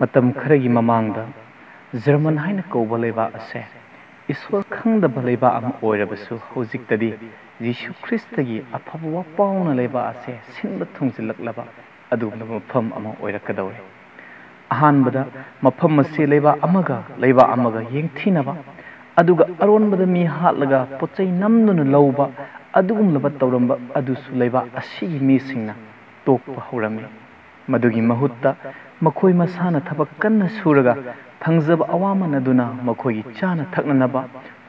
ꯃꯇꯝ ꯈꯔꯒꯤ ꯃꯃꯥꯡꯗ ꯖꯔꯃꯟ ꯍꯥꯏꯅ ꯀꯧꯕ ꯂꯩꯕꯥꯛ ꯑꯁꯦ ꯏꯁꯣꯔ ꯈꯪꯗꯕ ꯂꯩꯕꯥꯛ ꯑꯃ ꯑꯣꯏꯔꯕꯁꯨ ꯍꯧꯖꯤꯛꯇꯗꯤ ꯖꯤꯁꯨ ꯈ꯭ꯔꯤꯁꯇꯒꯤ ꯑꯐꯕ ꯋꯥꯄꯥꯎꯅ ꯂꯩꯕꯥꯛ ꯑꯁꯦ ꯁꯤꯟꯕ ꯊꯨꯡꯖꯤꯜꯂꯛꯂꯕ ꯑꯗꯨꯒꯨꯝꯂꯕ ꯃꯐꯝ ꯑꯃ ꯑꯣꯏꯔꯛꯀꯗꯧꯔꯦ ꯑꯍꯥꯟꯕꯗ ꯃꯐꯝ ꯑꯁꯤ ꯂꯩꯕꯥꯛ ꯑꯃꯒ ꯂꯩꯕꯥꯛ ꯑꯃꯒ ꯌꯦꯡꯊꯤꯅꯕ ꯑꯗꯨꯒ ꯑꯔꯣꯟꯕꯗ ꯃꯤ ꯍꯥꯠꯂꯒ ꯄꯣꯠꯆꯩ ꯅꯝꯗꯨꯅ ꯂꯧꯕ ꯑꯗꯨꯒꯨꯝꯂꯕ ꯇꯧꯔꯝꯕ ꯑꯗꯨꯁꯨ ꯂꯩꯕꯥꯛ ꯑꯁꯤꯒꯤ ꯃꯤꯁꯤꯡꯅ ꯇꯣꯛꯄ ꯍꯧꯔꯝꯃꯤ ꯃꯗꯨꯒꯤ ꯃꯍꯨꯠꯇ ꯃꯈꯣꯏ ꯃꯁꯥꯅ ꯊꯕꯛ ꯀꯟꯅ ꯁꯨꯔꯒ ꯐꯪꯖꯕ ꯑꯋꯥꯃꯟ ꯑꯗꯨꯅ ꯃꯈꯣꯏꯒꯤ ꯆꯥꯅ ꯊꯛꯅꯅꯕ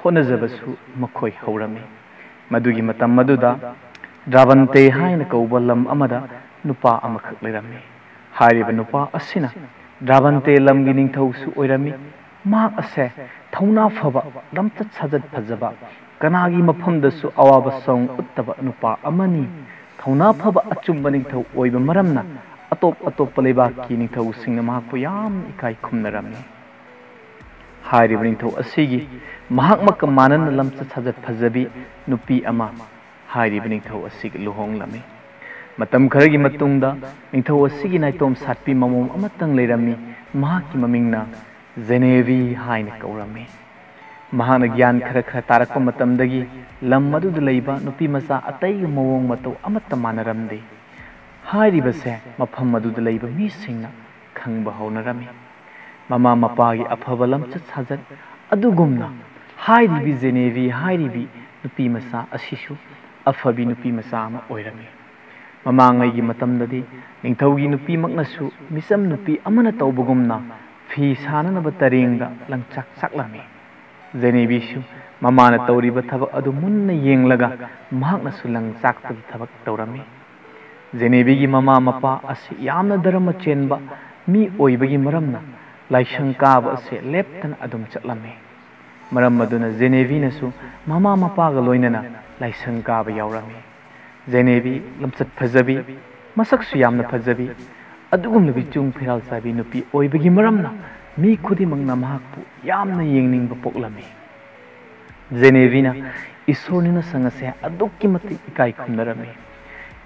ꯍꯣꯠꯅꯖꯕꯁꯨ ꯃꯈꯣꯏ ꯍꯧꯔꯝꯃꯤ ꯃꯗꯨꯒꯤ ꯃꯇꯝ ꯑꯗꯨꯗ ꯗ꯭ꯔꯥꯕꯟꯇꯦ ꯍꯥꯏꯅ ꯀꯧꯕ ꯂꯝ ꯑꯃꯗ ꯅꯨꯄꯥ ꯑꯃꯈꯛ ꯂꯩꯔꯝꯃꯤ ꯍꯥꯏꯔꯤꯕ ꯅꯨꯄꯥ ꯑꯁꯤꯅ ꯗ꯭ꯔꯥꯕꯟꯇꯦ ꯂꯝꯒꯤ ꯅꯤꯡꯊꯧꯁꯨ ꯑꯣꯏꯔꯝꯃꯤ ꯃꯍꯥꯛ ꯑꯁꯦ ꯊꯧꯅꯥ ꯐꯕ ꯂꯝꯆꯠ ꯁꯥꯖꯠ ꯐꯖꯕ ꯀꯅꯥꯒꯤ ꯃꯐꯝꯗꯁꯨ ꯑꯋꯥꯕ ꯁꯪ ꯎꯠꯇꯕ ꯅꯨꯄꯥ ꯑꯃꯅꯤ ꯊꯧꯅꯥ ꯐꯕ ꯑꯆꯨꯝꯕ ꯅꯤꯡꯊꯧ ꯑꯣꯏꯕ ꯃꯔꯝꯅ ꯑꯇꯣꯞ ꯑꯇꯣꯞꯄ ꯂꯩꯕꯥꯛꯀꯤ ꯅꯤꯡꯊꯧꯁꯤꯡꯅ ꯃꯍꯥꯛꯄꯨ ꯌꯥꯝ ꯏꯀꯥꯏ ꯈꯨꯝꯅꯔꯝꯃꯤ ꯍꯥꯏꯔꯤꯕ ꯅꯤꯡꯊꯧ ꯑꯁꯤꯒꯤ ꯃꯍꯥꯛꯃꯛꯀ ꯃꯥꯟꯅꯅ ꯂꯝꯆꯠ ꯁꯥꯖꯠ ꯐꯖꯕꯤ ꯅꯨꯄꯤ ꯑꯃ ꯍꯥꯏꯔꯤꯕ ꯅꯤꯡꯊꯧ ꯑꯁꯤꯒ ꯂꯨꯍꯣꯡꯂꯝꯃꯤ ꯃꯇꯝ ꯈꯔꯒꯤ ꯃꯇꯨꯡꯗ ꯅꯤꯡꯊꯧ ꯑꯁꯤꯒꯤ ꯅꯥꯏꯇꯣꯝ ꯁꯥꯠꯄꯤ ꯃꯃꯣꯝ ꯑꯃꯇꯪ ꯂꯩꯔꯝꯃꯤ ꯃꯍꯥꯛꯀꯤ ꯃꯃꯤꯡꯅ ꯖꯦꯅꯦꯕꯤ ꯍꯥꯏꯅ ꯀꯧꯔꯝꯃꯤ ꯃꯍꯥꯛꯅ ꯒ꯭ꯌꯥꯟ ꯈꯔ ꯈꯔ ꯇꯥꯔꯛꯄ ꯃꯇꯝꯗꯒꯤ ꯂꯝ ꯑꯗꯨꯗ ꯂꯩꯕ ꯅꯨꯄꯤ ꯃꯆꯥ ꯑꯇꯩꯒ ꯃꯑꯣꯡ ꯃꯇꯧ ꯑꯃꯠꯇ ꯃꯥꯟꯅꯔꯝꯗꯦ ꯍꯥꯏꯔꯤꯕꯁꯦ ꯃꯐꯝ ꯑꯗꯨꯗ ꯂꯩꯕ ꯃꯤꯁꯤꯡꯅ ꯈꯪꯕ ꯍꯧꯅꯔꯝꯃꯤ ꯃꯃꯥ ꯃꯄꯥꯒꯤ ꯑꯐꯕ ꯂꯝꯆꯠ ꯁꯥꯖꯠ ꯑꯗꯨꯒꯨꯝꯅ ꯍꯥꯏꯔꯤꯕꯤ ꯖꯦꯅꯦꯕꯤ ꯍꯥꯏꯔꯤꯕꯤ ꯅꯨꯄꯤ ꯃꯆꯥ ꯑꯁꯤꯁꯨ ꯑꯐꯕꯤ ꯅꯨꯄꯤ ꯃꯆꯥ ꯑꯃ ꯑꯣꯏꯔꯝꯃꯤ ꯃꯃꯥꯡꯉꯩꯒꯤ ꯃꯇꯝꯗꯗꯤ ꯅꯤꯡꯊꯧꯒꯤ ꯅꯨꯄꯤꯃꯛꯅꯁꯨ ꯃꯤꯆꯝ ꯅꯨꯄꯤ ꯑꯃꯅ ꯇꯧꯕꯒꯨꯝꯅ ꯐꯤ ꯁꯥꯅꯅꯕ ꯇꯔꯦꯡꯗ ꯂꯪꯆꯥꯛ ꯆꯥꯛꯂꯝꯃꯤ ꯖꯦꯅꯦꯕꯤꯁꯨ ꯃꯃꯥꯅ ꯇꯧꯔꯤꯕ ꯊꯕꯛ ꯑꯗꯨ ꯃꯨꯟꯅ ꯌꯦꯡꯂꯒ ꯃꯍꯥꯛꯅꯁꯨ ꯂꯪꯆꯥꯛꯄꯒꯤ ꯊꯕꯛ ꯇꯧꯔꯝꯃꯤ ꯖꯦꯅꯦꯕꯤꯒꯤ ꯃꯃꯥ ꯃꯄꯥ ꯑꯁꯤ ꯌꯥꯝꯅ ꯙꯔꯃ ꯆꯦꯟꯕ ꯃꯤ ꯑꯣꯏꯕꯒꯤ ꯃꯔꯝꯅ ꯂꯥꯏꯁꯪ ꯀꯥꯕ ꯑꯁꯤ ꯂꯦꯞꯇꯅ ꯑꯗꯨꯝ ꯆꯠꯂꯝꯃꯤ ꯃꯔꯝ ꯑꯗꯨꯅ ꯖꯦꯅꯦꯕꯤꯅꯁꯨ ꯃꯃꯥ ꯃꯄꯥꯒ ꯂꯣꯏꯅꯅ ꯂꯥꯏꯁꯪ ꯀꯥꯕ ꯌꯥꯎꯔꯝꯃꯤ ꯖꯦꯅꯦꯕꯤ ꯂꯝꯆꯠ ꯐꯖꯕꯤ ꯃꯁꯛꯁꯨ ꯌꯥꯝꯅ ꯐꯖꯕꯤ ꯑꯗꯨꯒꯨꯝꯂꯕꯤ ꯆꯨꯡ ꯐꯤꯔꯥꯜ ꯆꯥꯕꯤ ꯅꯨꯄꯤ ꯑꯣꯏꯕꯒꯤ ꯃꯔꯝꯅ ꯃꯤ ꯈꯨꯗꯤꯡꯃꯛꯅ ꯃꯍꯥꯛꯄꯨ ꯌꯥꯝꯅ ꯌꯦꯡꯅꯤꯡꯕ ꯄꯣꯛꯂꯝꯃꯤ ꯖꯦꯅꯦꯕꯤꯅ ꯏꯁꯣꯔꯅꯤꯅ ꯁꯪ ꯑꯁꯦ ꯑꯗꯨꯛꯀꯤ ꯃꯇꯤꯛ ꯏꯀꯥꯏ ꯈꯨꯝꯅꯔꯝꯃꯤ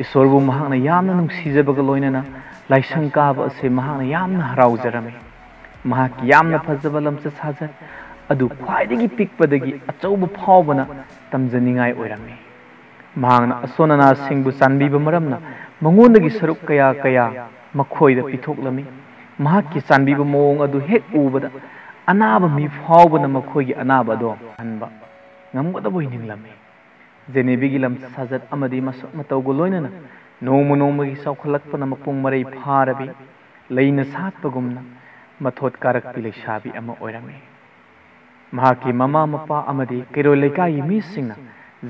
ꯏꯁꯣꯔꯕꯨ ꯃꯍꯥꯛꯅ ꯌꯥꯝꯅ ꯅꯨꯡꯁꯤꯖꯕꯒ ꯂꯣꯏꯅꯅ ꯂꯥꯏꯁꯪ ꯀꯥꯕ ꯑꯁꯤ ꯃꯍꯥꯛꯅ ꯌꯥꯝꯅ ꯍꯔꯥꯎꯖꯔꯝꯃꯤ ꯃꯍꯥꯛꯀꯤ ꯌꯥꯝꯅ ꯐꯖꯕ ꯂꯝꯆꯠ ꯁꯥꯖꯠ ꯑꯗꯨ ꯈ꯭ꯋꯥꯏꯗꯒꯤ ꯄꯤꯛꯄꯗꯒꯤ ꯑꯆꯧꯕ ꯐꯥꯎꯕꯅ ꯇꯝꯖꯅꯤꯡꯉꯥꯏ ꯑꯣꯏꯔꯝꯃꯤ ꯃꯍꯥꯛꯅ ꯑꯁꯣꯟ ꯑꯅꯥꯁꯤꯡꯕꯨ ꯆꯥꯟꯕꯤꯕ ꯃꯔꯝꯅ ꯃꯉꯣꯟꯗꯒꯤ ꯁꯔꯨꯛ ꯀꯌꯥ ꯀꯌꯥ ꯃꯈꯣꯏꯗ ꯄꯤꯊꯣꯛꯂꯝꯃꯤ ꯃꯍꯥꯛꯀꯤ ꯆꯥꯟꯕꯤꯕ ꯃꯑꯣꯡ ꯑꯗꯨ ꯍꯦꯛ ꯎꯕꯗ ꯑꯅꯥꯕ ꯃꯤ ꯐꯥꯎꯕꯅ ꯃꯈꯣꯏꯒꯤ ꯑꯅꯥꯕ ꯑꯗꯣ ꯍꯟꯕ ꯉꯝꯒꯗꯕ ꯅꯤꯡꯂꯝꯃꯤ ꯖꯦꯅꯦꯕꯤꯒꯤ ꯂꯝꯆꯠ ꯁꯥꯖꯠ ꯑꯃꯗꯤ ꯃꯁꯛ ꯃꯇꯧꯒ ꯂꯣꯏꯅꯅ ꯅꯣꯡꯃ ꯅꯣꯡꯃꯒꯤ ꯆꯥꯎꯈꯠꯂꯛꯄꯅ ꯃꯄꯨꯡ ꯃꯔꯩ ꯐꯥꯔꯕꯤ ꯂꯩꯅ ꯁꯥꯠꯄꯒꯨꯝꯅ ꯃꯊꯣꯠ ꯀꯥꯔꯛꯄꯤ ꯂꯩꯁꯥꯕꯤ ꯑꯃ ꯑꯣꯏꯔꯝꯃꯤ ꯃꯍꯥꯛꯀꯤ ꯃꯃꯥ ꯃꯄꯥ ꯑꯃꯗꯤ ꯀꯩꯔꯣꯜ ꯂꯩꯀꯥꯏꯒꯤ ꯃꯤꯁꯤꯡꯅ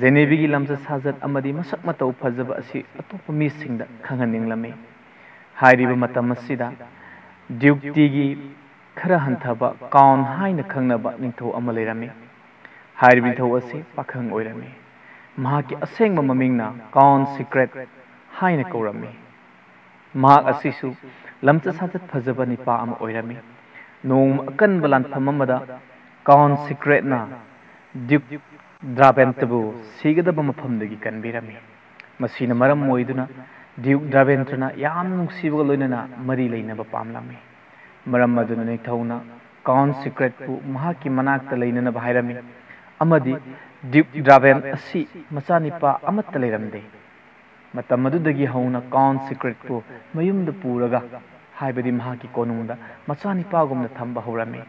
ꯖꯦꯅꯦꯕꯤꯒꯤ ꯂꯝꯆꯠ ꯁꯥꯖꯠ ꯑꯃꯗꯤ ꯃꯁꯛ ꯃꯇꯧ ꯐꯖꯕ ꯑꯁꯤ ꯑꯇꯣꯞꯄ ꯃꯤꯁꯤꯡꯗ ꯈꯪꯍꯟꯅꯤꯡꯂꯝꯃꯤ ꯍꯥꯏꯔꯤꯕ ꯃꯇꯝ ꯑꯁꯤꯗ ꯗ꯭ꯌꯨꯛꯇꯤꯒꯤ ꯈꯔ ꯍꯟꯊꯕ ꯀꯥꯎꯟ ꯍꯥꯏꯅ ꯈꯪꯅꯕ ꯅꯤꯡꯊꯧ ꯑꯃ ꯂꯩꯔꯝꯃꯤ ꯍꯥꯏꯔꯤꯕ ꯅꯤꯡꯊꯧ ꯑꯁꯤ ꯄꯥꯈꯪ ꯑꯣꯏꯔꯝꯃꯤ ꯃꯍꯥꯛꯀꯤ ꯑꯁꯦꯡꯕ ꯃꯃꯤꯡꯅ ꯀꯥꯎꯟ ꯁꯤꯀ꯭ꯔꯦꯠ ꯍꯥꯏꯅ ꯀꯧꯔꯝꯃꯤ ꯃꯍꯥꯛ ꯑꯁꯤꯁꯨ ꯂꯝꯆꯠ ꯁꯥꯖꯠ ꯐꯖꯕ ꯅꯤꯄꯥ ꯑꯃ ꯑꯣꯏꯔꯝꯃꯤ ꯅꯣꯡꯃ ꯑꯀꯟꯕ ꯂꯥꯟꯐꯝ ꯑꯃꯗ ꯀꯥꯎꯟ ꯁꯤꯀ꯭ꯔꯦꯠꯅ ꯗ꯭ꯌꯨꯛ ꯗ꯭ꯔꯥꯕꯦꯟꯇꯕꯨ ꯁꯤꯒꯗꯕ ꯃꯐꯝꯗꯒꯤ ꯀꯟꯕꯤꯔꯝꯃꯤ ꯃꯁꯤꯅ ꯃꯔꯝ ꯑꯣꯏꯗꯨꯅ ꯗ꯭ꯌꯨꯛ ꯗ꯭ꯔꯥꯕꯦꯟꯇ꯭ꯔꯅ ꯌꯥꯝꯅ ꯅꯨꯡꯁꯤꯕꯒ ꯂꯣꯏꯅꯅ ꯃꯔꯤ ꯂꯩꯅꯕ ꯄꯥꯝꯂꯝꯃꯤ ꯃꯔꯝ ꯑꯗꯨꯅ ꯅꯤꯡꯊꯧꯅ ꯀꯥꯎꯟ ꯁꯤꯀ꯭ꯔꯦꯠꯄꯨ ꯃꯍꯥꯛꯀꯤ ꯃꯅꯥꯛꯇ ꯂꯩꯅꯅꯕ ꯍꯥꯏꯔꯝꯃꯤ ꯑꯃꯗꯤ ꯗ꯭ꯌꯨꯛ ꯗ꯭ꯔꯥꯕꯦꯟ ꯑꯁꯤ ꯃꯆꯥꯅꯤꯄꯥ ꯑꯃꯠꯇ ꯂꯩꯔꯝꯗꯦ ꯃꯇꯝ ꯑꯗꯨꯗꯒꯤ ꯍꯧꯅ ꯀꯥꯎꯟ ꯁꯤꯀ꯭ꯔꯦꯠꯄꯨ ꯃꯌꯨꯝꯗ ꯄꯨꯔꯒ ꯍꯥꯏꯕꯗꯤ ꯃꯍꯥꯛꯀꯤ ꯀꯣꯅꯨꯡꯗ ꯃꯆꯥꯅꯤꯄꯥꯒꯨꯝꯅ ꯊꯝꯕ ꯍꯧꯔꯝꯃꯤ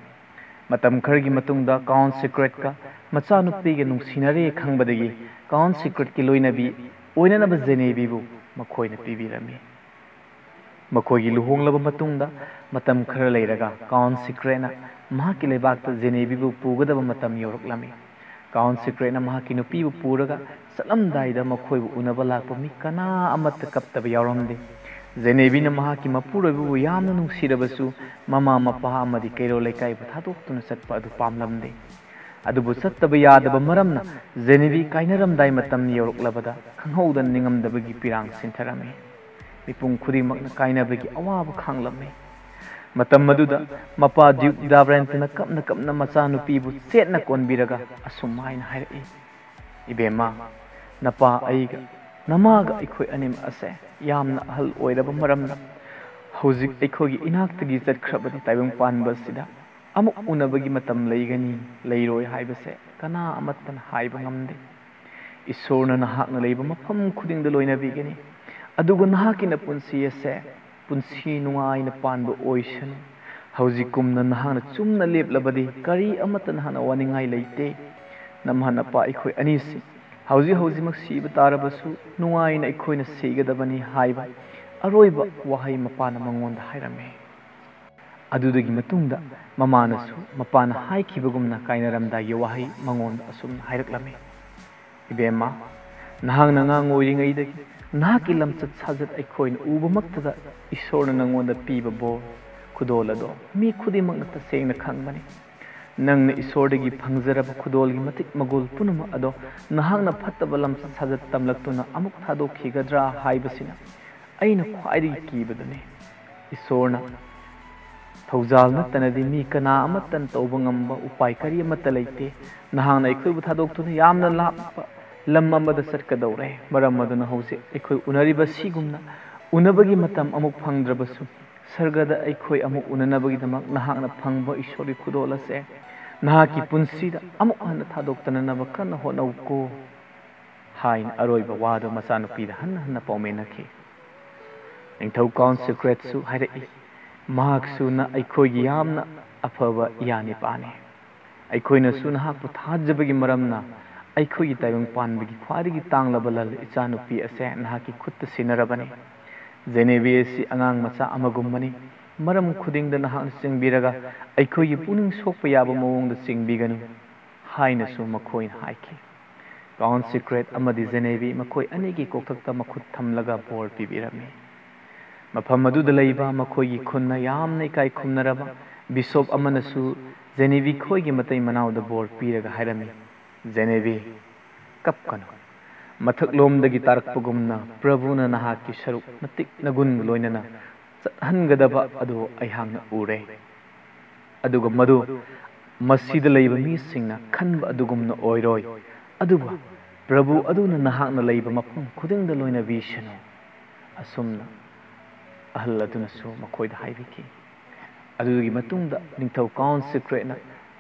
ꯃꯇꯝ ꯈꯔꯒꯤ ꯃꯇꯨꯡꯗ ꯀꯥꯎꯟ ꯁꯤꯀ꯭ꯔꯦꯠꯀ ꯃꯆꯥꯅꯨꯄꯤꯒ ꯅꯨꯡꯁꯤꯅꯔꯦ ꯈꯪꯕꯗꯒꯤ ꯀꯥꯎꯟ ꯁꯤꯀ꯭ꯔꯦꯠꯀꯤ ꯂꯣꯏꯅꯕꯤ ꯑꯣꯏꯅꯅꯕ ꯖꯦꯅꯦꯕꯤꯕꯨ ꯃꯈꯣꯏꯅ ꯄꯤꯕꯤꯔꯝꯃꯤ ꯃꯈꯣꯏꯒꯤ ꯂꯨꯍꯣꯡꯂꯕ ꯃꯇꯨꯡꯗ ꯃꯇꯝ ꯈꯔ ꯂꯩꯔꯒ ꯀꯥꯎꯟ ꯁꯤꯀ꯭ꯔꯦꯠꯅ ꯃꯍꯥꯛꯀꯤ ꯂꯩꯕꯥꯛꯇ ꯖꯦꯅꯦꯕꯤꯕꯨ ꯄꯨꯒꯗꯕ ꯃꯇꯝ ꯌꯧꯔꯛꯂꯝꯃꯤ ꯀꯥꯎꯟ ꯁꯤꯀ꯭ꯔꯦꯠꯅ ꯃꯍꯥꯛꯀꯤ ꯅꯨꯄꯤꯕꯨ ꯄꯨꯔꯒ ꯆꯠꯂꯝꯗꯥꯏꯗ ꯃꯈꯣꯏꯕꯨ ꯎꯅꯕ ꯂꯥꯛꯄ ꯃꯤ ꯀꯅꯥ ꯑꯃꯠꯇ ꯀꯞꯇꯕ ꯌꯥꯎꯔꯝꯗꯦ ꯖꯦꯅꯦꯕꯤꯅ ꯃꯍꯥꯛꯀꯤ ꯃꯄꯨꯔꯣꯏꯕꯕꯨ ꯌꯥꯝꯅ ꯅꯨꯡꯁꯤꯔꯕꯁꯨ ꯃꯃꯥ ꯃꯄꯥ ꯑꯃꯗꯤ ꯀꯩꯔꯣꯜ ꯂꯩꯀꯥꯏꯕꯨ ꯊꯥꯗꯣꯛꯇꯨꯅ ꯆꯠꯄ ꯑꯗꯨ ꯄꯥꯝꯂꯝꯗꯦ ꯑꯗꯨꯕꯨ ꯆꯠꯇꯕ ꯌꯥꯗꯕ ꯃꯔꯝꯅ ꯖꯦꯅꯦꯕꯤ ꯀꯥꯏꯅꯔꯝꯗꯥꯏ ꯃꯇꯝ ꯌꯧꯔꯛꯂꯕꯗ ꯈꯪꯍꯧꯗꯅ ꯅꯤꯡꯉꯝꯗꯕꯒꯤ ꯄꯤꯔꯥꯡ ꯁꯤꯟꯊꯔꯝꯃꯤ ꯃꯤꯄꯨꯝ ꯈꯨꯗꯤꯡꯃꯛꯅ ꯀꯥꯏꯅꯕꯒꯤ ꯑꯋꯥꯕ ꯈꯥꯡꯂꯝꯃꯤ ꯃꯇꯝ ꯑꯗꯨꯗ ꯃꯄꯥ ꯗ꯭ꯌꯨꯛ ꯗꯥꯕ꯭ꯔꯦꯟꯇꯅ ꯀꯞꯅ ꯀꯞꯅ ꯃꯆꯥꯅꯨꯄꯤꯕꯨ ꯆꯦꯠꯅ ꯀꯣꯟꯕꯤꯔꯒ ꯑꯁꯨꯝ ꯍꯥꯏꯅ ꯍꯥꯏꯔꯛꯏ ꯏꯕꯦꯝꯃ ꯅꯄꯥ ꯑꯩꯒ ꯅꯃꯥꯒ ꯑꯩꯈꯣꯏ ꯑꯅꯤꯃꯛ ꯑꯁꯦ ꯌꯥꯝꯅ ꯑꯍꯜ ꯑꯣꯏꯔꯕ ꯃꯔꯝꯅ ꯍꯧꯖꯤꯛ ꯑꯩꯈꯣꯏꯒꯤ ꯏꯅꯥꯛꯇꯒꯤ ꯆꯠꯈ꯭ꯔꯕꯅꯤ ꯇꯥꯏꯕꯪꯄꯥꯟꯕꯁꯤꯗ ꯑꯃꯨꯛ ꯎꯅꯕꯒꯤ ꯃꯇꯝ ꯂꯩꯒꯅꯤ ꯂꯩꯔꯣꯏ ꯍꯥꯏꯕꯁꯦ ꯀꯅꯥ ꯑꯃꯠꯇꯅ ꯍꯥꯏꯕ ꯉꯝꯗꯦ ꯏꯁꯣꯔꯅ ꯅꯍꯥꯛꯅ ꯂꯩꯕ ꯃꯐꯝ ꯈꯨꯗꯤꯡꯗ ꯂꯣꯏꯅꯕꯤꯒꯅꯤ ꯑꯗꯨꯒ ꯅꯍꯥꯛꯀꯤꯅ ꯄꯨꯟꯁꯤ ꯑꯁꯦ ꯄꯨꯟꯁꯤ ꯅꯨꯡꯉꯥꯏꯅ ꯄꯥꯟꯕ ꯑꯣꯏꯁꯅꯨ ꯍꯧꯖꯤꯛꯀꯨꯝꯅ ꯅꯍꯥꯛꯅ ꯆꯨꯝꯅ ꯂꯦꯞꯂꯕꯗꯤ ꯀꯔꯤ ꯑꯃꯠꯇ ꯅꯍꯥꯛꯅ ꯋꯥꯅꯤꯡꯉꯥꯏ ꯂꯩꯇꯦ ꯅꯃꯥ ꯅꯄꯥ ꯑꯩꯈꯣꯏ ꯑꯅꯤꯁꯤ ꯍꯧꯖꯤꯛ ꯍꯧꯖꯤꯛꯃꯛ ꯁꯤꯕ ꯇꯥꯔꯕꯁꯨ ꯅꯨꯡꯉꯥꯏꯅ ꯑꯩꯈꯣꯏꯅ ꯁꯤꯒꯗꯕꯅꯤ ꯍꯥꯏꯕ ꯑꯔꯣꯏꯕ ꯋꯥꯍꯩ ꯃꯄꯥꯅ ꯃꯉꯣꯟꯗ ꯍꯥꯏꯔꯝꯃꯤ ꯑꯗꯨꯗꯒꯤ ꯃꯇꯨꯡꯗ ꯃꯃꯥꯅꯁꯨ ꯃꯄꯥꯅ ꯍꯥꯏꯈꯤꯕꯒꯨꯝꯅ ꯀꯥꯏꯅꯔꯝꯗꯥꯏꯒꯤ ꯋꯥꯍꯩ ꯃꯉꯣꯟꯗ ꯑꯁꯨꯝꯅ ꯍꯥꯏꯔꯛꯂꯝꯃꯤ ꯏꯕꯦꯝꯃ ꯅꯍꯥꯛꯅ ꯑꯉꯥꯡ ꯑꯣꯏꯔꯤꯉꯩꯗꯒꯤ ꯅꯍꯥꯛꯀꯤ ꯂꯝꯆꯠ ꯁꯥꯖꯠ ꯑꯩꯈꯣꯏꯅ ꯎꯕꯃꯛꯇꯗ ꯏꯁꯣꯔꯅ ꯅꯪꯉꯣꯟꯗ ꯄꯤꯕ ꯕꯣꯔ ꯈꯨꯗꯣꯜ ꯑꯗꯣ ꯃꯤ ꯈꯨꯗꯤꯡꯃꯛꯅ ꯇꯁꯦꯡꯅ ꯈꯪꯕꯅꯤ ꯅꯪꯅ ꯏꯁꯣꯔꯗꯒꯤ ꯐꯪꯖꯔꯕ ꯈꯨꯗꯣꯜꯒꯤ ꯃꯇꯤꯛ ꯃꯒꯨꯜ ꯄꯨꯝꯅꯃꯛ ꯑꯗꯣ ꯅꯍꯥꯛꯅ ꯐꯠꯇꯕ ꯂꯝꯆꯠ ꯁꯥꯖꯠ ꯇꯝꯂꯛꯇꯨꯅ ꯑꯃꯨꯛ ꯊꯥꯗꯣꯛꯈꯤꯒꯗ꯭ꯔꯥ ꯍꯥꯏꯕꯁꯤꯅ ꯑꯩꯅ ꯈ꯭ꯋꯥꯏꯗꯒꯤ ꯀꯤꯕꯗꯨꯅꯤ ꯏꯁꯣꯔꯅ ꯊꯧꯖꯥꯜ ꯅꯠꯇꯅꯗꯤ ꯃꯤ ꯀꯅꯥ ꯑꯃꯠꯇꯅ ꯇꯧꯕ ꯉꯝꯕ ꯎꯄꯥꯏ ꯀꯔꯤ ꯑꯃꯠꯇ ꯂꯩꯇꯦ ꯅꯍꯥꯛꯅ ꯑꯩꯈꯣꯏꯕꯨ ꯊꯥꯗꯣꯛꯇꯨꯅ ꯌꯥꯝꯅ ꯂꯥꯞꯄ ꯂꯝ ꯑꯃꯗ ꯆꯠꯀꯗꯧꯔꯦ ꯃꯔꯝ ꯑꯗꯨꯅ ꯍꯧꯖꯤꯛ ꯑꯩꯈꯣꯏ ꯎꯅꯔꯤꯕ ꯁꯤꯒꯨꯝꯅ ꯎꯅꯕꯒꯤ ꯃꯇꯝ ꯑꯃꯨꯛ ꯐꯪꯗ꯭ꯔꯕꯁꯨ ꯁꯔꯒꯗ ꯑꯩꯈꯣꯏ ꯑꯃꯨꯛ ꯎꯅꯅꯕꯒꯤꯗꯃꯛ ꯅꯍꯥꯛꯅ ꯐꯪꯕ ꯏꯁꯣꯔꯒꯤ ꯈꯨꯗꯣꯜ ꯑꯁꯦ ꯅꯍꯥꯛꯀꯤ ꯄꯨꯟꯁꯤꯗ ꯑꯃꯨꯛ ꯍꯟꯅ ꯊꯥꯗꯣꯛꯇꯅꯅꯕ ꯀꯟꯅ ꯍꯣꯠꯅꯧꯀꯣ ꯍꯥꯏꯅ ꯑꯔꯣꯏꯕ ꯋꯥꯗꯣ ꯃꯆꯥꯅꯨꯄꯤꯗ ꯍꯟꯅ ꯍꯟꯅ ꯄꯥꯎꯃꯤꯟꯅꯈꯤ ꯅꯤꯡꯊꯧ ꯀꯥꯎꯟ ꯁꯤꯀ꯭ꯔꯦꯠꯁꯨ ꯍꯥꯏꯔꯛꯏ ꯃꯍꯥꯛꯁꯨꯅ ꯑꯩꯈꯣꯏꯒꯤ ꯌꯥꯝꯅ ꯑꯐꯕ ꯏꯌꯥꯅꯤꯄꯥꯅꯤ ꯑꯩꯈꯣꯏꯅꯁꯨ ꯅꯍꯥꯛꯄꯨ ꯊꯥꯖꯕꯒꯤ ꯃꯔꯝꯅ ꯑꯩꯈꯣꯏꯒꯤ ꯇꯥꯏꯕꯪ ꯄꯥꯟꯕꯒꯤ ꯈ꯭ꯋꯥꯏꯗꯒꯤ ꯇꯥꯡꯂꯕ ꯂꯜ ꯏꯆꯥꯅꯨꯄꯤ ꯑꯁꯦ ꯅꯍꯥꯛꯀꯤ ꯈꯨꯠꯇ ꯁꯤꯟꯅꯔꯕꯅꯤ ꯖꯦꯅꯦꯕꯤ ꯑꯁꯤ ꯑꯉꯥꯡ ꯃꯆꯥ ꯑꯃꯒꯨꯝꯕꯅꯤ ꯃꯔꯝ ꯈꯨꯗꯤꯡꯗ ꯅꯍꯥꯛꯅ ꯆꯤꯡꯕꯤꯔꯒ ꯑꯩꯈꯣꯏꯒꯤ ꯄꯨꯛꯅꯤꯡ ꯁꯣꯛꯄ ꯌꯥꯕ ꯃꯑꯣꯡꯗ ꯆꯤꯡꯕꯤꯒꯅꯨ ꯍꯥꯏꯅꯁꯨ ꯃꯈꯣꯏꯅ ꯍꯥꯏꯈꯤ ꯀꯥꯎꯟ ꯁꯤꯀ꯭ꯔꯦꯠ ꯑꯃꯗꯤ ꯖꯦꯅꯦꯕꯤ ꯃꯈꯣꯏ ꯑꯅꯤꯒꯤ ꯀꯣꯛꯊꯛꯇ ꯃꯈꯨꯠ ꯊꯝꯂꯒ ꯕꯣꯔ ꯄꯤꯕꯤꯔꯝꯃꯤ ꯃꯐꯝ ꯑꯗꯨꯗ ꯂꯩꯕ ꯃꯈꯣꯏꯒꯤ ꯈꯨꯟꯅ ꯌꯥꯝꯅ ꯏꯀꯥꯏ ꯈꯨꯝꯅꯔꯕ ꯕꯤꯁꯣꯞ ꯑꯃꯅꯁꯨ ꯖꯦꯅꯦꯕꯤ ꯈꯣꯏꯒꯤ ꯃꯇꯩ ꯃꯅꯥꯎꯗ ꯕꯣꯔ ꯄꯤꯔꯒ ꯍꯥꯏꯔꯝꯃꯤ ꯖꯦꯅꯦꯕꯤ ꯀꯞꯀꯅꯨ ꯃꯊꯛꯂꯣꯝꯗꯒꯤ ꯇꯥꯔꯛꯄꯒꯨꯝꯅ ꯄ꯭ꯔꯚꯨꯅ ꯅꯍꯥꯛꯀꯤ ꯁꯔꯨꯛ ꯃꯇꯤꯛ ꯅꯒꯨꯟ ꯂꯣꯏꯅꯅ ꯆꯠꯍꯟꯒꯗꯕ ꯑꯗꯨ ꯑꯩꯍꯥꯛꯅ ꯎꯔꯦ ꯑꯗꯨꯒ ꯃꯗꯨ ꯃꯁꯤꯗ ꯂꯩꯕ ꯃꯤꯁꯤꯡꯅ ꯈꯟꯕ ꯑꯗꯨꯒꯨꯝꯅ ꯑꯣꯏꯔꯣꯏ ꯑꯗꯨꯕꯨ ꯄ꯭ꯔꯚꯨ ꯑꯗꯨꯅ ꯅꯍꯥꯛꯅ ꯂꯩꯕ ꯃꯐꯝ ꯈꯨꯗꯤꯡꯗ ꯂꯣꯏꯅꯕꯤꯁꯅꯨ ꯑꯁꯨꯝꯅ ꯑꯍꯜ ꯑꯗꯨꯅꯁꯨ ꯃꯈꯣꯏꯗ ꯍꯥꯏꯕꯤꯈꯤ ꯑꯗꯨꯒꯤ ꯃꯇꯨꯡꯗ ꯅꯤꯡꯊꯧ ꯀꯥꯎꯟ ꯁꯤꯀ꯭ꯔꯦꯠꯅ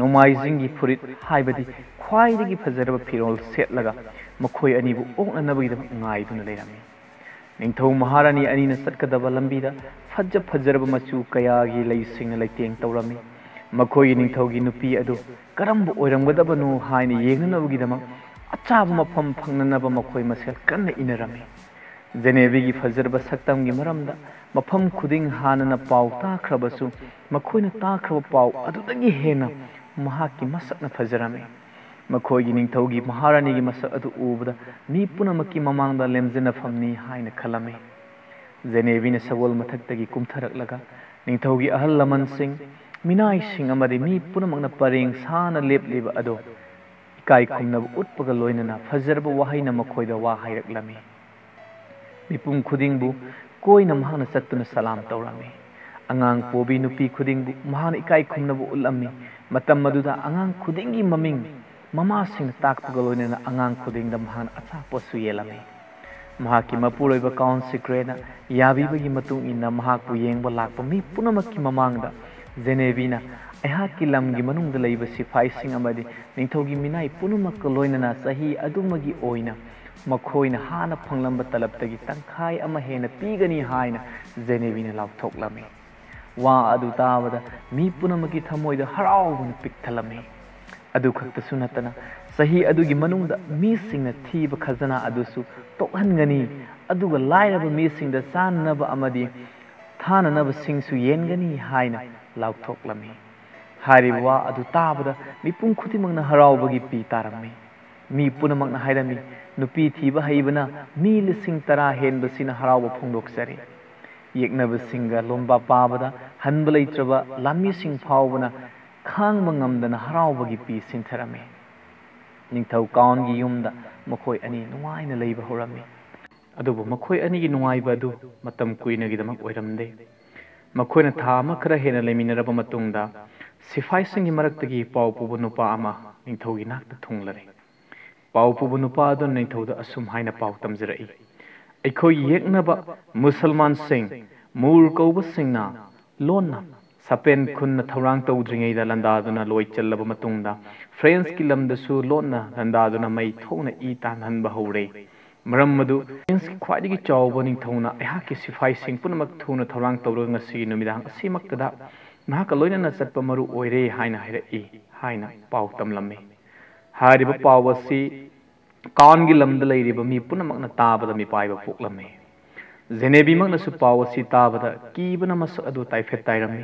ꯅꯣꯡꯃꯥꯏꯖꯤꯡꯒꯤ ꯐꯨꯔꯤꯠ ꯍꯥꯏꯕꯗꯤ ꯈ꯭ꯋꯥꯏꯗꯒꯤ ꯐꯖꯔꯕ ꯐꯤꯔꯣꯜ ꯁꯦꯠꯂꯒ ꯃꯈꯣꯏ ꯑꯅꯤꯕꯨ ꯑꯣꯛꯅꯅꯕꯒꯤꯗꯃꯛ ꯉꯥꯏꯗꯨꯅ ꯂꯩꯔꯝꯃꯤ ꯅꯤꯡꯊꯧ ꯃꯍꯥꯔꯥꯅꯤ ꯑꯅꯤꯅ ꯆꯠꯀꯗꯕ ꯂꯝꯕꯤꯗ ꯐꯖ ꯐꯖꯔꯕ ꯃꯆꯨ ꯀꯌꯥꯒꯤ ꯂꯩꯁꯤꯡꯅ ꯂꯩꯇꯦꯡ ꯇꯧꯔꯝꯃꯤ ꯃꯈꯣꯏꯒꯤ ꯅꯤꯡꯊꯧꯒꯤ ꯅꯨꯄꯤ ꯑꯗꯨ ꯀꯔꯝꯕ ꯑꯣꯏꯔꯝꯒꯗꯕꯅꯣ ꯍꯥꯏꯅ ꯌꯦꯡꯅꯅꯕꯒꯤꯗꯃꯛ ꯑꯆꯥꯕ ꯃꯐꯝ ꯐꯪꯅꯅꯕ ꯃꯈꯣꯏ ꯃꯁꯦꯜ ꯀꯟꯅ ꯏꯅꯔꯝꯃꯤ ꯖꯦꯅꯦꯕꯤꯒꯤ ꯐꯖꯔꯕ ꯁꯛꯇꯝꯒꯤ ꯃꯔꯝꯗ ꯃꯐꯝ ꯈꯨꯗꯤꯡ ꯍꯥꯟꯅꯅ ꯄꯥꯎ ꯇꯥꯈ꯭ꯔꯕꯁꯨ ꯃꯈꯣꯏꯅ ꯇꯥꯈ꯭ꯔꯕ ꯄꯥꯎ ꯑꯗꯨꯗꯒꯤ ꯍꯦꯟꯅ ꯃꯍꯥꯛꯀꯤ ꯃꯁꯛꯅ ꯐꯖꯔꯝꯃꯤ ꯃꯈꯣꯏꯒꯤ ꯅꯤꯡꯊꯧꯒꯤ ꯃꯍꯥꯔꯥꯅꯤꯒꯤ ꯃꯁꯛ ꯑꯗꯨ ꯎꯕꯗ ꯃꯤ ꯄꯨꯝꯅꯃꯛꯀꯤ ꯃꯃꯥꯡꯗ ꯂꯦꯝꯖꯅꯐꯝꯅꯤ ꯍꯥꯏꯅ ꯈꯜꯂꯝꯃꯤ ꯖꯦꯅꯦꯕꯤꯅ ꯁꯒꯣꯜ ꯃꯊꯛꯇꯒꯤ ꯀꯨꯝꯊꯔꯛꯂꯒ ꯅꯤꯡꯊꯧꯒꯤ ꯑꯍꯜ ꯂꯃꯟꯁꯤꯡ ꯃꯤꯅꯥꯏꯁꯤꯡ ꯑꯃꯗꯤ ꯃꯤ ꯄꯨꯝꯅꯃꯛꯅ ꯄꯔꯦꯡ ꯁꯥꯅ ꯂꯦꯞꯂꯤꯕ ꯑꯗꯣ ꯏꯀꯥꯏ ꯈꯨꯝꯅꯕ ꯎꯠꯄꯒ ꯂꯣꯏꯅꯅ ꯐꯖꯔꯕ ꯋꯥꯍꯩꯅ ꯃꯈꯣꯏꯗ ꯋꯥ ꯍꯥꯏꯔꯛꯂꯝꯃꯤ ꯃꯤꯄꯨꯝ ꯈꯨꯗꯤꯡꯕꯨ ꯀꯣꯏꯅ ꯃꯍꯥꯛꯅ ꯆꯠꯇꯨꯅ ꯁꯂꯥꯝ ꯇꯧꯔꯝꯃꯤ ꯑꯉꯥꯡ ꯄꯣꯕꯤ ꯅꯨꯄꯤ ꯈꯨꯗꯤꯡꯕꯨ ꯃꯍꯥꯛꯅ ꯏꯀꯥꯏ ꯈꯨꯝꯅꯕ ꯎꯠꯂꯝꯃꯤ ꯃꯇꯝ ꯑꯗꯨꯗ ꯑꯉꯥꯡ ꯈꯨꯗꯤꯡꯒꯤ ꯃꯃꯤꯡ ꯃꯃꯥꯁꯤꯡꯅ ꯇꯥꯛꯄꯒ ꯂꯣꯏꯅꯅ ꯑꯉꯥꯡ ꯈꯨꯗꯤꯡꯗ ꯃꯍꯥꯛꯅ ꯑꯆꯥꯄꯣꯠꯁꯨ ꯌꯦꯜꯂꯝꯃꯤ ꯃꯍꯥꯛꯀꯤ ꯃꯄꯨꯔꯣꯏꯕ ꯀꯥꯎꯟ ꯁꯤꯀ꯭ꯔꯦꯠꯅ ꯌꯥꯕꯤꯕꯒꯤ ꯃꯇꯨꯡ ꯏꯟꯅ ꯃꯍꯥꯛꯄꯨ ꯌꯦꯡꯕ ꯂꯥꯛꯄ ꯃꯤ ꯄꯨꯝꯅꯃꯛꯀꯤ ꯃꯃꯥꯡꯗ ꯖꯦꯅꯦꯕꯤꯅ ꯑꯩꯍꯥꯛꯀꯤ ꯂꯝꯒꯤ ꯃꯅꯨꯡꯗ ꯂꯩꯕ ꯁꯤꯐꯥꯏꯁꯤꯡ ꯑꯃꯗꯤ ꯅꯤꯡꯊꯧꯒꯤ ꯃꯤꯅꯥꯏ ꯄꯨꯝꯅꯃꯛꯀ ꯂꯣꯏꯅꯅ ꯆꯍꯤ ꯑꯗꯨꯃꯒꯤ ꯑꯣꯏꯅ ꯃꯈꯣꯏꯅ ꯍꯥꯟꯅ ꯐꯪꯂꯝꯕ ꯇꯂꯕꯇꯒꯤ ꯇꯪꯈꯥꯏ ꯑꯃ ꯍꯦꯟꯅ ꯄꯤꯒꯅꯤ ꯍꯥꯏꯅ ꯖꯦꯅꯦꯕꯤꯅ ꯂꯥꯎꯊꯣꯛꯂꯝꯃꯤ ꯋꯥ ꯑꯗꯨ ꯇꯥꯕꯗ ꯃꯤ ꯄꯨꯝꯅꯃꯛꯀꯤ ꯊꯃꯣꯏꯗ ꯍꯔꯥꯎꯕꯅ ꯄꯤꯛꯊꯜꯂꯝꯃꯤ ꯑꯗꯨ ꯈꯛꯇꯁꯨ ꯅꯠꯇꯅ ꯆꯍꯤ ꯑꯗꯨꯒꯤ ꯃꯅꯨꯡꯗ ꯃꯤꯁꯤꯡꯅ ꯊꯤꯕ ꯈꯖꯅꯥ ꯑꯗꯨꯁꯨ ꯇꯣꯛꯍꯟꯒꯅꯤ ꯑꯗꯨꯒ ꯂꯥꯏꯔꯕ ꯃꯤꯁꯤꯡꯗ ꯆꯥꯅꯅꯕ ꯑꯃꯗꯤ ꯊꯥꯅꯅꯕꯁꯤꯡꯁꯨ ꯌꯦꯟꯒꯅꯤ ꯍꯥꯏꯅ ꯂꯥꯎꯊꯣꯛꯂꯝꯃꯤ ꯍꯥꯏꯔꯤꯕ ꯋꯥ ꯑꯗꯨ ꯇꯥꯕꯗ ꯃꯤꯄꯨꯝ ꯈꯨꯗꯤꯡꯃꯛꯅ ꯍꯔꯥꯎꯕꯒꯤ ꯄꯤ ꯇꯥꯔꯝꯃꯤ ꯃꯤ ꯄꯨꯝꯅꯃꯛꯅ ꯍꯥꯏꯔꯝꯃꯤ ꯅꯨꯄꯤ ꯊꯤꯕ ꯍꯩꯕꯅ ꯃꯤ ꯂꯤꯁꯤꯡ ꯇꯔꯥ ꯍꯦꯟꯕꯁꯤꯅ ꯍꯔꯥꯎꯕ ꯐꯣꯡꯗꯣꯛꯆꯔꯤ ꯌꯦꯛꯅꯕꯁꯤꯡꯒ ꯂꯣꯝꯕ ꯄꯥꯕꯗ ꯍꯟꯕ ꯂꯩꯇ꯭ꯔꯕ ꯂꯥꯟꯃꯤꯁꯤꯡ ꯐꯥꯎꯕꯅ ꯈꯥꯡꯕ ꯉꯝꯗꯅ ꯍꯔꯥꯎꯕꯒꯤ ꯄꯤ ꯁꯤꯟꯊꯔꯝꯃꯤ ꯅꯤꯡꯊꯧ ꯀꯥꯎꯟꯒꯤ ꯌꯨꯝꯗ ꯃꯈꯣꯏ ꯑꯅꯤ ꯅꯨꯡꯉꯥꯏꯅ ꯂꯩꯕ ꯍꯧꯔꯝꯃꯤ ꯑꯗꯨꯕꯨ ꯃꯈꯣꯏ ꯑꯅꯤꯒꯤ ꯅꯨꯡꯉꯥꯏꯕ ꯑꯗꯨ ꯃꯇꯝ ꯀꯨꯏꯅꯒꯤꯗꯃꯛ ꯑꯣꯏꯔꯝꯗꯦ ꯃꯈꯣꯏꯅ ꯊꯥ ꯑꯃ ꯈꯔ ꯍꯦꯟꯅ ꯂꯩꯃꯤꯟꯅꯔꯕ ꯃꯇꯨꯡꯗ ꯁꯤꯐꯥꯏꯁꯤꯡꯒꯤ ꯃꯔꯛꯇꯒꯤ ꯄꯥꯎ ꯄꯨꯕ ꯅꯨꯄꯥ ꯑꯃ ꯅꯤꯡꯊꯧꯒꯤ ꯅꯥꯛꯇ ꯊꯨꯡꯂꯔꯦ ꯄꯥꯎ ꯄꯨꯕ ꯅꯨꯄꯥ ꯑꯗꯨꯅ ꯅꯤꯡꯊꯧꯗ ꯑꯁꯨꯝ ꯍꯥꯏꯅ ꯄꯥꯎ ꯇꯝꯖꯔꯛꯏ ꯑꯩꯈꯣꯏ ꯌꯦꯛꯅꯕ ꯃꯨꯁꯜꯃꯥꯟꯁꯤꯡ ꯃꯨꯔ ꯀꯧꯕꯁꯤꯡꯅ ꯂꯣꯟꯅ ꯁꯄꯦꯟ ꯈꯨꯟꯅ ꯊꯧꯔꯥꯡ ꯇꯧꯗ꯭ꯔꯤꯉꯩꯗ ꯂꯥꯟꯗꯥꯗꯨꯅ ꯂꯣꯏ ꯆꯜꯂꯕ ꯃꯇꯨꯡꯗ ꯐ꯭ꯔꯦꯟꯁꯀꯤ ꯂꯝꯗꯁꯨ ꯂꯣꯟꯅ ꯂꯥꯟꯗꯥꯗꯨꯅ ꯃꯩ ꯊꯣꯛꯅ ꯏ ꯇꯥꯟꯍꯟꯕ ꯍꯧꯔꯦ ꯃꯔꯝ ꯑꯗꯨ ꯐ꯭ꯔꯦꯟꯁꯀꯤ ꯈ꯭ꯋꯥꯏꯗꯒꯤ ꯆꯥꯎꯕ ꯅꯤꯡꯊꯧꯅ ꯑꯩꯍꯥꯛꯀꯤ ꯁꯤꯐꯥꯏꯁꯤꯡ ꯄꯨꯝꯅꯃꯛ ꯊꯨꯅ ꯊꯧꯔꯥꯡ ꯇꯧꯔꯒ ꯉꯁꯤꯒꯤ ꯅꯨꯃꯤꯗꯥꯡ ꯑꯁꯤꯃꯛꯇꯗ ꯅꯍꯥꯛꯀ ꯂꯣꯏꯅꯅ ꯆꯠꯄ ꯃꯔꯨ ꯑꯣꯏꯔꯦ ꯍꯥꯏꯅ ꯍꯥꯏꯔꯛꯏ ꯍꯥꯏꯅ ꯄꯥꯎ ꯇꯝꯂꯝꯃꯤ ꯍꯥꯏꯔꯤꯕ ꯄꯥꯎ ꯑꯁꯤ ꯀꯥꯎꯟꯒꯤ ꯂꯝꯗ ꯂꯩꯔꯤꯕ ꯃꯤ ꯄꯨꯝꯅꯃꯛꯅ ꯇꯥꯕꯗ ꯃꯤꯄꯥꯏꯕ ꯄꯣꯛꯂꯝꯃꯤ ꯖꯦꯅꯦꯕꯤꯃꯛꯅꯁꯨ ꯄꯥꯎ ꯑꯁꯤ ꯇꯥꯕꯗ ꯀꯤꯕꯅ ꯃꯁꯛ ꯑꯗꯨ ꯇꯥꯏꯐꯦꯠ ꯇꯥꯏꯔꯝꯃꯤ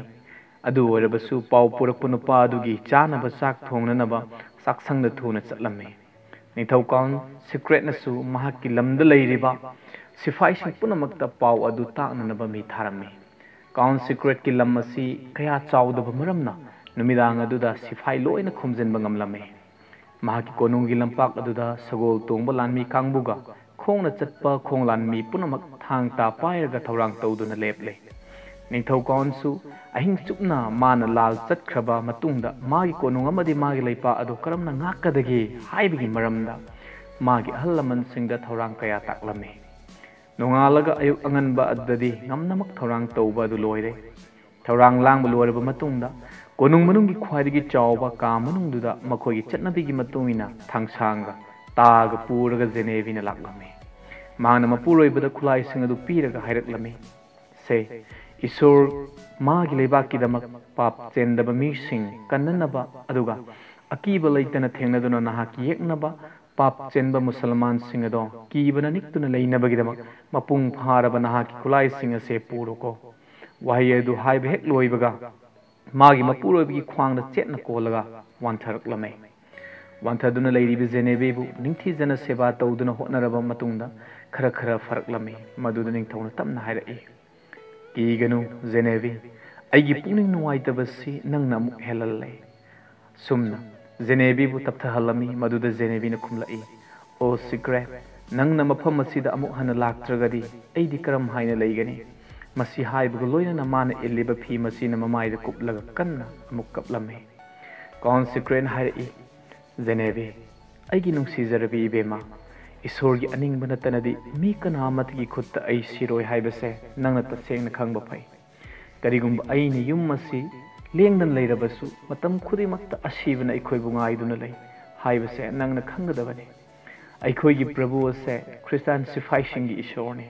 ꯑꯗꯨ ꯑꯣꯏꯔꯕꯁꯨ ꯄꯥꯎ ꯄꯨꯔꯛꯄ ꯅꯨꯄꯥ ꯑꯗꯨꯒꯤ ꯆꯥꯅꯕ ꯆꯥꯛ ꯊꯣꯡꯅꯅꯕ ꯆꯥꯛꯁꯪꯗ ꯊꯨꯅ ꯆꯠꯂꯝꯃꯤ ꯅꯤꯡꯊꯧ ꯀꯥꯎꯟ ꯁꯤꯀ꯭ꯔꯦꯠꯅꯁꯨ ꯃꯍꯥꯛꯀꯤ ꯂꯝꯗ ꯂꯩꯔꯤꯕ ꯁꯤꯐꯥꯏꯁꯤꯡ ꯄꯨꯝꯅꯃꯛꯇ ꯄꯥꯎ ꯑꯗꯨ ꯇꯥꯛꯅꯅꯕ ꯃꯤ ꯊꯥꯔꯝꯃꯤ ꯀꯥꯎꯟ ꯁꯤꯀ꯭ꯔꯦꯠꯀꯤ ꯂꯝ ꯑꯁꯤ ꯀꯌꯥ ꯆꯥꯎꯗꯕ ꯃꯔꯝꯅ ꯅꯨꯃꯤꯗꯥꯡ ꯑꯗꯨꯗ ꯁꯤꯐꯥꯏ ꯂꯣꯏꯅ ꯈꯨꯝꯖꯤꯟꯕ ꯉꯝꯂꯝꯃꯤ ꯃꯍꯥꯛꯀꯤ ꯀꯣꯅꯨꯡꯒꯤ ꯂꯝꯄꯥꯛ ꯑꯗꯨꯗ ꯁꯒꯣꯜ ꯇꯣꯡꯕ ꯂꯥꯟꯃꯤ ꯀꯥꯡꯕꯨꯒ ꯈꯣꯡꯅ ꯆꯠꯄ ꯈꯣꯡ ꯂꯥꯟꯃꯤ ꯄꯨꯝꯅꯃꯛ ꯊꯥꯡ ꯇꯥ ꯄꯥꯏꯔꯒ ꯊꯧꯔꯥꯡ ꯇꯧꯗꯨꯅ ꯂꯦꯞꯂꯦ ꯅꯤꯡꯊꯧ ꯀꯥꯎꯟꯁꯨ ꯑꯍꯤꯡ ꯆꯨꯞꯅ ꯃꯥꯅ ꯂꯥꯜ ꯆꯠꯈ꯭ꯔꯕ ꯃꯇꯨꯡꯗ ꯃꯥꯒꯤ ꯀꯣꯅꯨꯡ ꯑꯃꯗꯤ ꯃꯥꯒꯤ ꯂꯩꯄꯥꯛ ꯑꯗꯨ ꯀꯔꯝꯅ ꯉꯥꯛꯀꯗꯒꯦ ꯍꯥꯏꯕꯒꯤ ꯃꯔꯝꯗ ꯃꯥꯒꯤ ꯑꯍꯜ ꯂꯃꯟꯁꯤꯡꯗ ꯊꯧꯔꯥꯡ ꯀꯌꯥ ꯇꯥꯛꯂꯝꯃꯤ ꯅꯣꯡꯉꯥꯜꯂꯒ ꯑꯌꯨꯛ ꯑꯉꯟꯕ ꯑꯗꯨꯗꯗꯤ ꯉꯝꯅꯃꯛ ꯊꯧꯔꯥꯡ ꯇꯧꯕ ꯑꯗꯨ ꯂꯣꯏꯔꯦ ꯊꯧꯔꯥꯡ ꯂꯥꯡꯕ ꯂꯣꯏꯔꯕ ꯃꯇꯨꯡꯗ ꯀꯣꯅꯨꯡ ꯃꯅꯨꯡꯒꯤ ꯈ꯭ꯋꯥꯏꯗꯒꯤ ꯆꯥꯎꯕ ꯀꯥ ꯃꯅꯨꯡꯗꯨꯗ ꯃꯈꯣꯏꯒꯤ ꯆꯠꯅꯕꯤꯒꯤ ꯃꯇꯨꯡꯏꯟꯅ ꯊꯥꯡꯁꯥꯡꯒ ꯇꯥꯒ ꯄꯨꯔꯒ ꯖꯦꯅꯦꯕꯤꯅ ꯂꯥꯛꯂꯝꯃꯤ ꯃꯥꯅ ꯃꯄꯨꯔꯣꯏꯕꯗ ꯈꯨꯠꯂꯥꯏꯁꯤꯡ ꯑꯗꯨ ꯄꯤꯔꯒ ꯍꯥꯏꯔꯛꯂꯝꯃꯤ ꯁꯦ ꯏꯁꯣꯔ ꯃꯥꯒꯤ ꯂꯩꯕꯥꯛꯀꯤꯗꯃꯛ ꯄꯥꯞ ꯆꯦꯟꯗꯕ ꯃꯤꯁꯤꯡ ꯀꯟꯅꯅꯕ ꯑꯗꯨꯒ ꯑꯀꯤꯕ ꯂꯩꯇꯅ ꯊꯦꯡꯅꯗꯨꯅ ꯅꯍꯥꯛꯀꯤ ꯌꯦꯛꯅꯕ ꯄꯥꯞ ꯆꯦꯟꯕ ꯃꯨꯁꯜꯃꯥꯟꯁꯤꯡ ꯑꯗꯣ ꯀꯤꯕꯅ ꯅꯤꯛꯇꯨꯅ ꯂꯩꯅꯕꯒꯤꯗꯃꯛ ꯃꯄꯨꯡ ꯐꯥꯔꯕ ꯅꯍꯥꯛꯀꯤ ꯈꯨꯠꯂꯥꯏꯁꯤꯡ ꯑꯁꯦ ꯄꯨꯔꯣꯀꯣ ꯋꯥꯍꯩ ꯑꯗꯨ ꯍꯥꯏꯕ ꯍꯦꯛ ꯂꯣꯏꯕꯒ ꯃꯥꯒꯤ ꯃꯄꯨꯔꯣꯏꯕꯒꯤ ꯈ꯭ꯋꯥꯡꯗ ꯆꯦꯠꯅ ꯀꯣꯜꯂꯒ ꯋꯥꯟꯊꯔꯛꯂꯝꯃꯤ ꯋꯥꯟꯊꯗꯨꯅ ꯂꯩꯔꯤꯕ ꯖꯦꯅꯦꯕꯤꯕꯨ ꯅꯤꯡꯊꯤꯖꯅ ꯁꯦꯕꯥ ꯇꯧꯗꯨꯅ ꯍꯣꯠꯅꯔꯕ ꯃꯇꯨꯡꯗ ꯈꯔ ꯈꯔ ꯐꯔꯛꯂꯝꯃꯤ ꯃꯗꯨꯗ ꯅꯤꯡꯊꯧꯅ ꯇꯞꯅ ꯍꯥꯏꯔꯛꯏ ꯀꯤꯒꯅꯨ ꯖꯦꯅꯦꯕꯤ ꯑꯩꯒꯤ ꯄꯨꯛꯅꯤꯡ ꯅꯨꯡꯉꯥꯏꯇꯕꯁꯤ ꯅꯪꯅ ꯑꯃꯨꯛ ꯍꯦꯜꯍꯜꯂꯦ ꯁꯨꯝꯅ ꯖꯦꯅꯦꯕꯤꯕꯨ ꯇꯞꯊꯍꯜꯂꯝꯃꯤ ꯃꯗꯨꯗ ꯖꯦꯅꯦꯕꯤꯅ ꯈꯨꯝꯂꯛꯏ ꯑꯣ ꯁꯤꯀ꯭ꯔꯦꯠ ꯅꯪꯅ ꯃꯐꯝ ꯑꯁꯤꯗ ꯑꯃꯨꯛ ꯍꯟꯅ ꯂꯥꯛꯇ꯭ꯔꯒꯗꯤ ꯑꯩꯗꯤ ꯀꯔꯝ ꯍꯥꯏꯅ ꯂꯩꯒꯅꯤ ꯃꯁꯤ ꯍꯥꯏꯕꯒ ꯂꯣꯏꯅꯅ ꯃꯥꯅ ꯏꯜꯂꯤꯕ ꯐꯤ ꯃꯁꯤꯅ ꯃꯃꯥꯏꯗ ꯀꯨꯞꯂꯒ ꯀꯟꯅ ꯑꯃꯨꯛ ꯀꯞꯂꯝꯃꯤ ꯀꯥꯎꯟ ꯁꯤꯀ꯭ꯔꯦꯠꯅ ꯍꯥꯏꯔꯛꯏ ꯖꯦꯅꯦꯕꯤ ꯑꯩꯒꯤ ꯅꯨꯡꯁꯤꯖꯔꯕꯤ ꯏꯕꯦꯝꯃ ꯏꯁꯣꯔꯒꯤ ꯑꯅꯤꯡꯕ ꯅꯠꯇꯅꯗꯤ ꯃꯤ ꯀꯅꯥꯃꯠꯇꯒꯤ ꯈꯨꯠꯇ ꯑꯩ ꯁꯤꯔꯣꯏ ꯍꯥꯏꯕꯁꯦ ꯅꯪꯅ ꯇꯁꯦꯡꯅ ꯈꯪꯕ ꯐꯩ ꯀꯔꯤꯒꯨꯝꯕ ꯑꯩꯅ ꯌꯨꯝ ꯑꯁꯤ ꯂꯦꯡꯗꯅ ꯂꯩꯔꯕꯁꯨ ꯃꯇꯝ ꯈꯨꯗꯤꯡꯃꯛꯇ ꯑꯁꯤꯕꯅ ꯑꯩꯈꯣꯏꯕꯨ ꯉꯥꯏꯗꯨꯅ ꯂꯩ ꯍꯥꯏꯕꯁꯦ ꯅꯪꯅ ꯈꯪꯒꯗꯕꯅꯤ ꯑꯩꯈꯣꯏꯒꯤ ꯄ꯭ꯔꯚꯨ ꯑꯁꯦ ꯈ꯭ꯔꯤꯁꯇꯥꯟ ꯁꯤꯐꯥꯏꯁꯤꯡꯒꯤ ꯏꯁꯣꯔꯅꯤ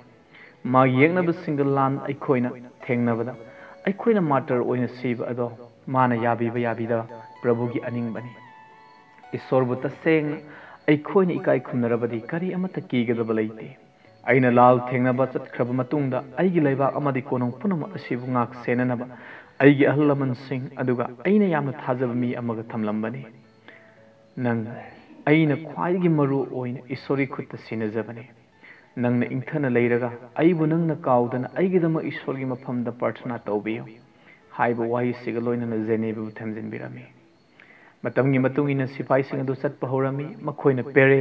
ꯃꯥꯒꯤ ꯌꯦꯛꯅꯕꯁꯤꯡꯒ ꯂꯥꯟ ꯑꯩꯈꯣꯏꯅ ꯊꯦꯡꯅꯕꯗ ꯑꯩꯈꯣꯏꯅ ꯃꯥꯇꯔ ꯑꯣꯏꯅ ꯁꯤꯕ ꯑꯗꯣ ꯃꯥꯅ ꯌꯥꯕꯤꯕ ꯌꯥꯕꯤꯗꯕ ꯄ꯭ꯔꯚꯨꯒꯤ ꯑꯅꯤꯡꯕꯅꯤ ꯏꯁꯣꯔꯕꯨ ꯇꯁꯦꯡꯅ ꯑꯩꯈꯣꯏꯅ ꯏꯀꯥꯏ ꯈꯨꯝꯅꯔꯕꯗꯤ ꯀꯔꯤ ꯑꯃꯠꯇ ꯀꯤꯒꯗꯕ ꯂꯩꯇꯦ ꯑꯩꯅ ꯂꯥꯜ ꯊꯦꯡꯅꯕ ꯆꯠꯈ꯭ꯔꯕ ꯃꯇꯨꯡꯗ ꯑꯩꯒꯤ ꯂꯩꯕꯥꯛ ꯑꯃꯗꯤ ꯀꯣꯅꯨꯡ ꯄꯨꯝꯅꯃꯛ ꯑꯁꯤꯕꯨ ꯉꯥꯛ ꯁꯦꯟꯅꯅꯕ ꯑꯩꯒꯤ ꯑꯍꯜ ꯂꯃꯟꯁꯤꯡ ꯑꯗꯨꯒ ꯑꯩꯅ ꯌꯥꯝꯅ ꯊꯥꯖꯕ ꯃꯤ ꯑꯃꯒ ꯊꯝꯂꯝꯕꯅꯤ ꯅꯪ ꯑꯩꯅ ꯈ꯭ꯋꯥꯏꯗꯒꯤ ꯃꯔꯨ ꯑꯣꯏꯅ ꯏꯁꯣꯔꯒꯤ ꯈꯨꯠꯇ ꯁꯤꯟꯅꯖꯕꯅꯤ ꯅꯪꯅ ꯏꯪꯊꯅ ꯂꯩꯔꯒ ꯑꯩꯕꯨ ꯅꯪꯅ ꯀꯥꯎꯗꯅ ꯑꯩꯒꯤꯗꯃꯛ ꯏꯁꯣꯔꯒꯤ ꯃꯐꯝꯗ ꯄ꯭ꯔꯊꯅꯥ ꯇꯧꯕꯤꯌꯨ ꯍꯥꯏꯕ ꯋꯥꯍꯩꯁꯤꯒ ꯂꯣꯏꯅꯅ ꯖꯦꯅꯦꯕꯨ ꯊꯦꯝꯖꯤꯟꯕꯤꯔꯝꯃꯤ ꯃꯇꯝꯒꯤ ꯃꯇꯨꯡ ꯏꯟꯅ ꯁꯤꯐꯥꯏꯁꯤꯡ ꯑꯗꯨ ꯆꯠꯄ ꯍꯧꯔꯝꯃꯤ ꯃꯈꯣꯏꯅ ꯄꯦꯔꯦ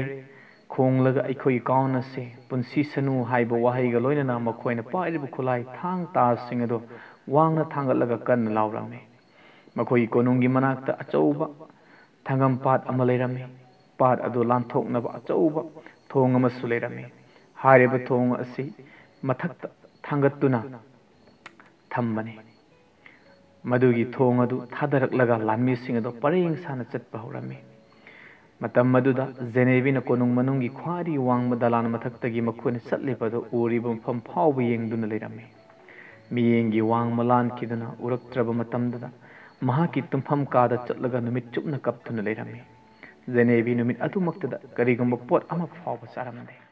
ꯈꯣꯡꯂꯒ ꯑꯩꯈꯣꯏꯒꯤ ꯀꯥꯎꯟ ꯑꯁꯤ ꯄꯨꯟꯁꯤꯁꯅꯨ ꯍꯥꯏꯕ ꯋꯥꯍꯩꯒ ꯂꯣꯏꯅꯅ ꯃꯈꯣꯏꯅ ꯄꯥꯏꯔꯤꯕ ꯈꯨꯠꯂꯥꯏ ꯊꯥꯡ ꯇꯥꯁꯤꯡ ꯑꯗꯨ ꯋꯥꯡꯅ ꯊꯥꯡꯒꯠꯂꯒ ꯀꯟꯅ ꯂꯥꯎꯔꯝꯃꯤ ꯃꯈꯣꯏꯒꯤ ꯀꯣꯅꯨꯡꯒꯤ ꯃꯅꯥꯛꯇ ꯑꯆꯧꯕ ꯊꯥꯡꯒꯝ ꯄꯥꯠ ꯑꯃ ꯂꯩꯔꯝꯃꯤ ꯄꯥꯠ ꯑꯗꯨ ꯂꯥꯟꯊꯣꯛꯅꯕ ꯑꯆꯧꯕ ꯊꯣꯡ ꯑꯃꯁꯨ ꯂꯩꯔꯝꯃꯤ हारेब थोंग असी मथक थांगतुना थम्मने मदुगी थोंग अदु थादरक लगा लामी सिंह अदु परेंग सान चतप होरमी मतम मदुदा जेनेबिन कोनुंग मनुंगी ख्वारी वांग दलान मथक तगी मखुने सतलिब अदु ओरिब मफम फाव येंगदुन लेरमी मियेंगी वांग मलान किदुना उरक्त्रब मतमदुदा महाकी तुम्फम काद चतलगा नुमित चुपना कपतुन लेरमी जेनेबी नुमित अदुमक्तदा करीगुंब पोत अमा फाव चारमने